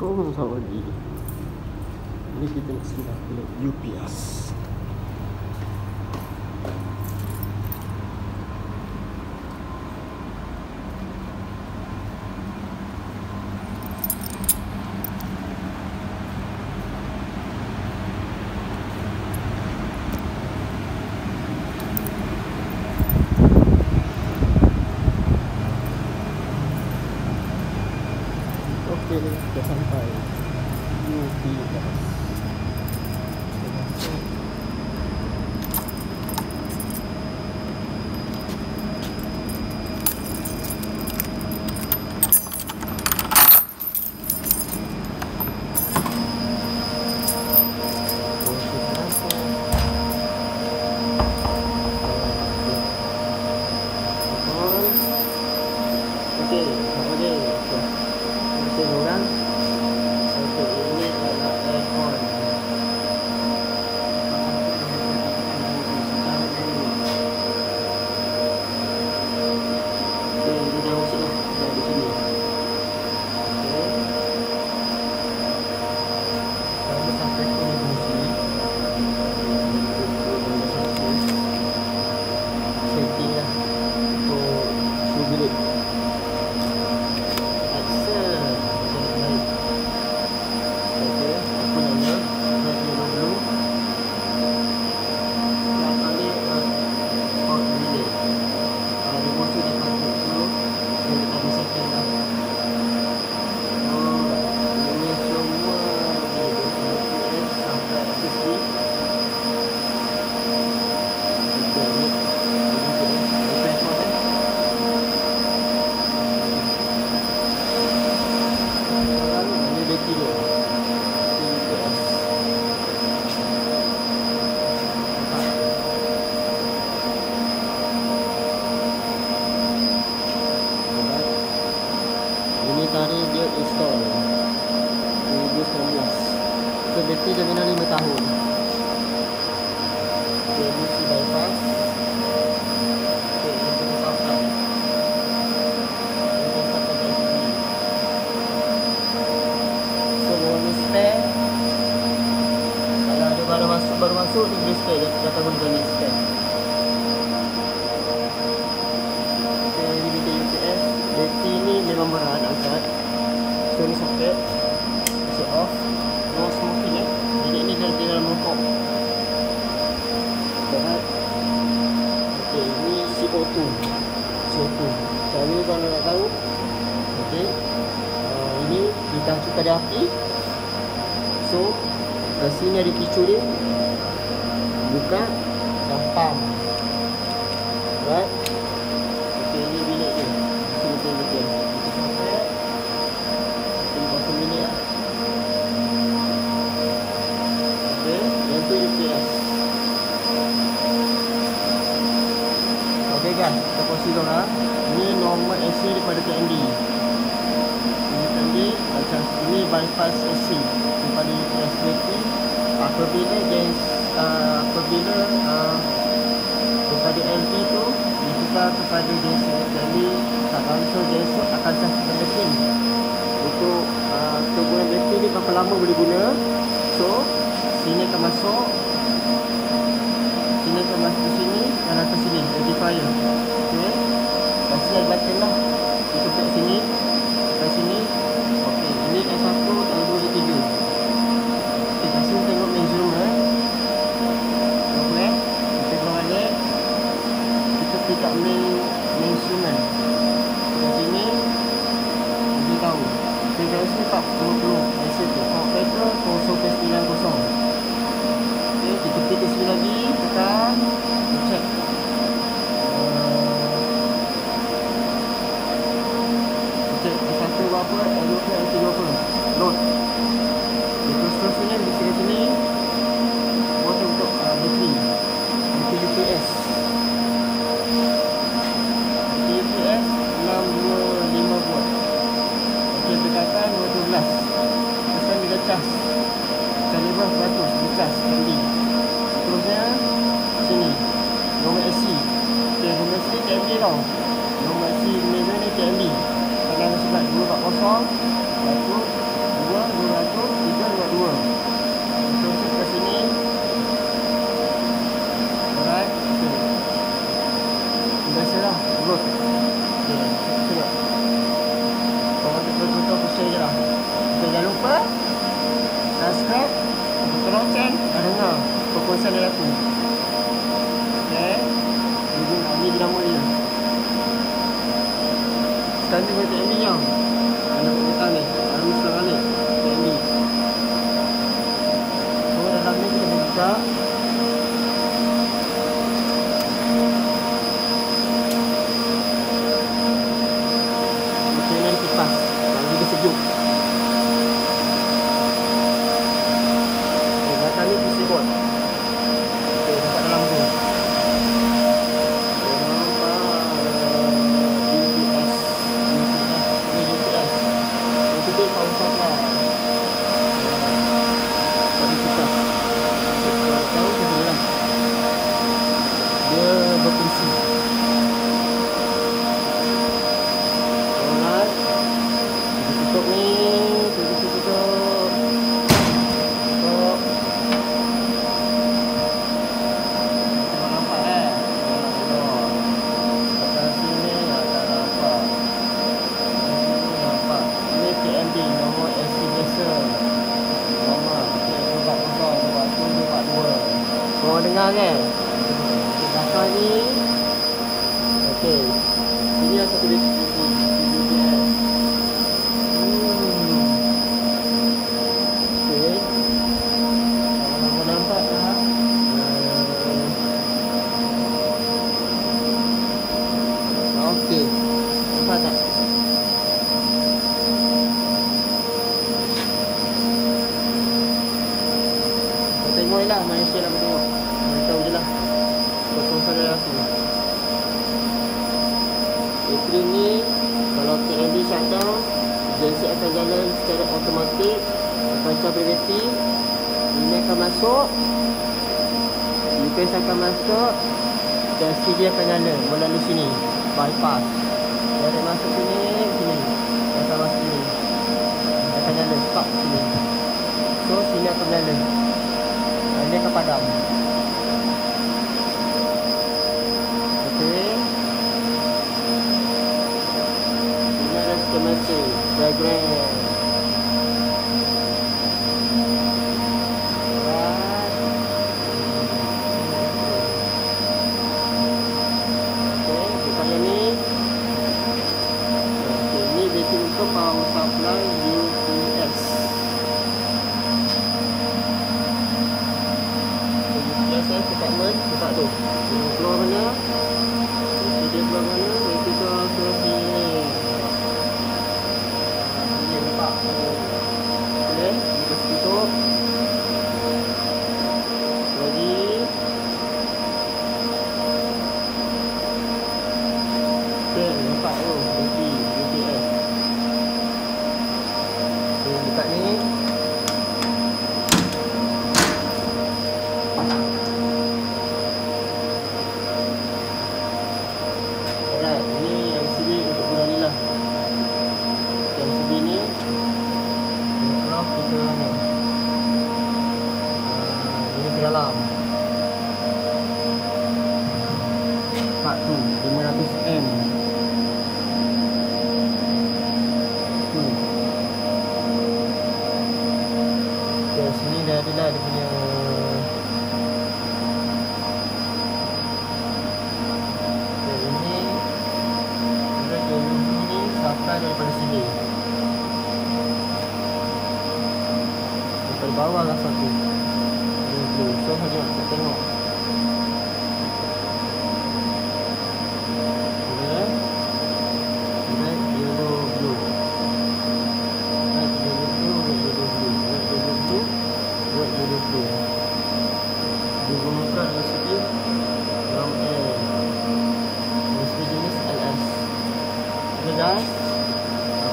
Assalamualaikum Selamat pagi Ini kita nak sila UPS Safety terminal 5 tahun. Baru masuk baru masuk tu boleh spare. Dah tak boleh spare. sesuatu Cara kalau nak tahu. Ok uh, Ini kita hancur pada api. So uh, Sini ada kicu dia. Buka. Dan pump file SC uh, uh, uh, kepada UTS Bakery apabila dan apabila kepada LP tu kita kepada gas jadi tak langsung gas akan cas penting untuk kebunan bakery ni berapa lama boleh guna? So sini akan masuk. Sini akan masuk ke sini dan atas sini jadi fire ok pasti ada batin lah. 高速フェスティナルゴソング。tau Nombor IC Malaysia ni TMB Tanah sebat 240 Lepas tu 2, dua 322 Contoh ke sini. Alright okay. Biasalah Load Okay Sebab Kalau betul-betul je lah. Jangan lupa Subscribe Tolong channel Dan dengar Perkongsian dari aku. Kan? Belakang ni. Okay Sini ada satu Okay. Nampak tak? Kau tengok lah Malaysia lah tengok. lah Saudara aku Bateri ni Kalau TNB shutdown Genset akan jalan secara automatik Kancah berhenti Ini akan masuk UPS akan masuk Dan CD akan nyala melalui sini Bypass. Dari masuk sini Sini Dia akan masuk sini akan nyala Stop sini. So sini akan Dan Dia akan padam creo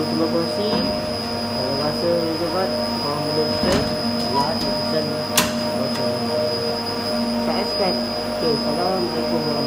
Aku cuba kongsi Kalau rasa relevan Korang boleh share Like, dan Okay Subscribe Okay, Assalamualaikum warahmatullahi